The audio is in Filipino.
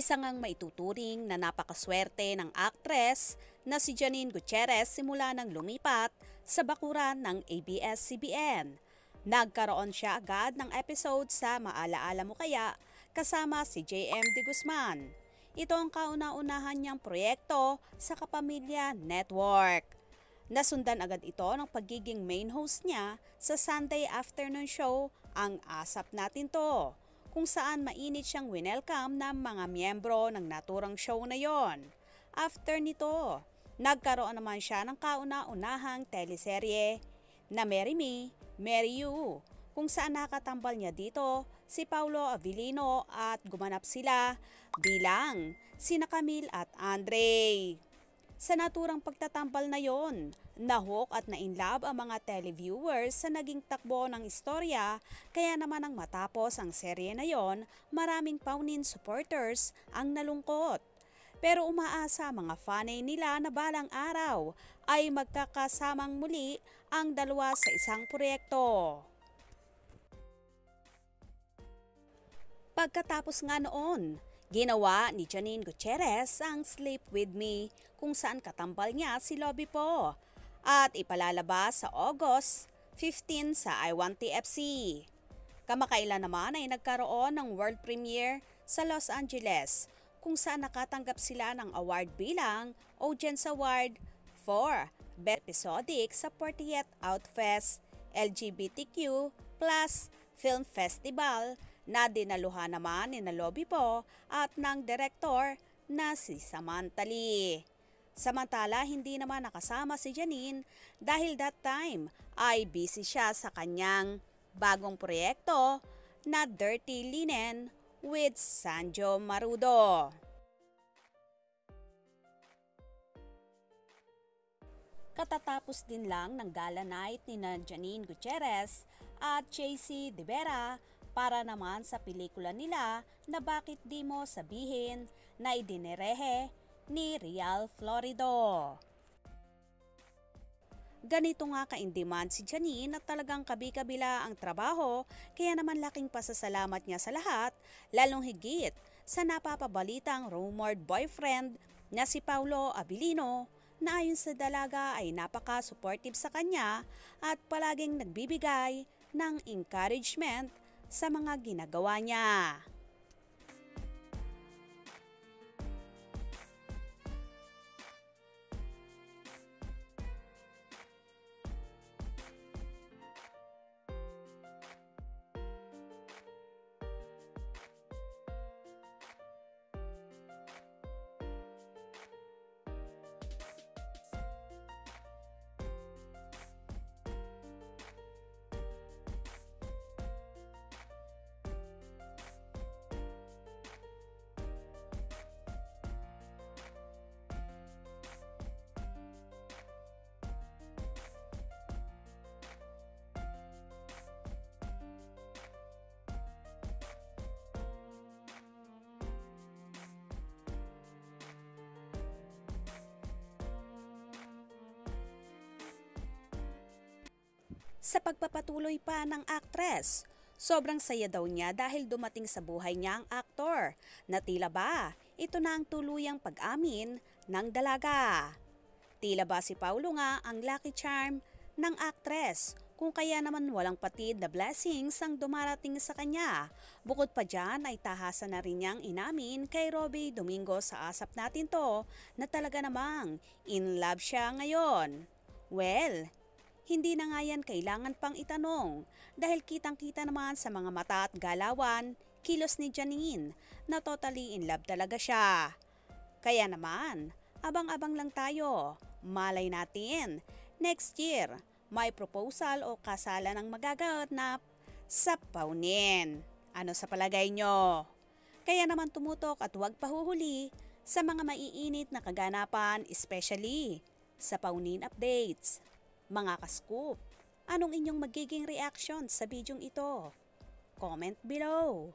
Isa ngang maituturing na napakaswerte ng aktres na si Janine Gutierrez simula nang lumipat sa bakuran ng ABS-CBN. Nagkaroon siya agad ng episode sa Maalaala Mo Kaya kasama si JM De Guzman. Ito ang kauna-unahan niyang proyekto sa Kapamilya Network. Nasundan agad ito ng pagiging main host niya sa Sunday afternoon show Ang Asap Natin To kung saan mainit siyang winelcome ng mga miyembro ng naturang show na yon. After nito, nagkaroon naman siya ng kauna-unahang teleserye na Marry Me, Marry You, kung saan nakatambal niya dito si Paulo Avellino at gumanap sila bilang sina Camille at Andre. Sa naturang pagtatambal na yon, nahok at nainlove ang mga televiewers sa naging takbo ng istorya kaya naman ang matapos ang serye na yon, maraming Paunin supporters ang nalungkot. Pero umaasa mga fanay nila na balang araw ay magkakasamang muli ang dalawa sa isang proyekto. Pagkatapos nga noon, Ginawa ni Janine Gutierrez ang Sleep With Me kung saan katambal niya si Lobby po at ipalalabas sa August 15 sa I Want TFC. Kamakailan naman ay nagkaroon ng world premiere sa Los Angeles kung saan nakatanggap sila ng award bilang Audience Award for Best Episodic sa 40th Outfest LGBTQ plus Film Festival na dinaluhan naman ni na Lobby po at ng direktor na si Samantha Lee. Samantala, hindi naman nakasama si Janine dahil that time ay busy siya sa kanyang bagong proyekto na Dirty Linen with Sanjo Marudo. Katatapos din lang ng gala night ni na Janine Gutierrez at JC De Vera para naman sa pelikula nila na bakit di mo sabihin na idinerehe ni Real Florido. Ganito nga ka-in-demand si Janine at talagang kabi-kabila ang trabaho kaya naman laking pasasalamat niya sa lahat lalong higit sa napapabalitang rumored boyfriend na si Paulo Abilino na ayon sa dalaga ay napaka-supportive sa kanya at palaging nagbibigay ng encouragement sa mga ginagawa niya. Sa pagpapatuloy pa ng aktres. Sobrang saya daw niya dahil dumating sa buhay niya ang aktor na tila ba ito na ang tuluyang pag-amin ng dalaga. Tila ba si Paulo nga ang lucky charm ng aktres kung kaya naman walang patid na blessings ang dumarating sa kanya. Bukod pa dyan ay tahasan na rin niyang inamin kay Robbie Domingo sa asap natin to na talaga namang in love siya ngayon. Well, hindi na nga yan kailangan pang itanong dahil kitang-kita naman sa mga mata at galawan, kilos ni Janine na totally in love talaga siya. Kaya naman, abang-abang lang tayo. Malay natin, next year, may proposal o kasalan ang magaganap sa paunin. Ano sa palagay nyo? Kaya naman tumutok at huwag pahuhuli sa mga maiinit na kaganapan especially sa paunin updates. Mga kascoop, anong inyong magiging reaction sa bidyong ito? Comment below.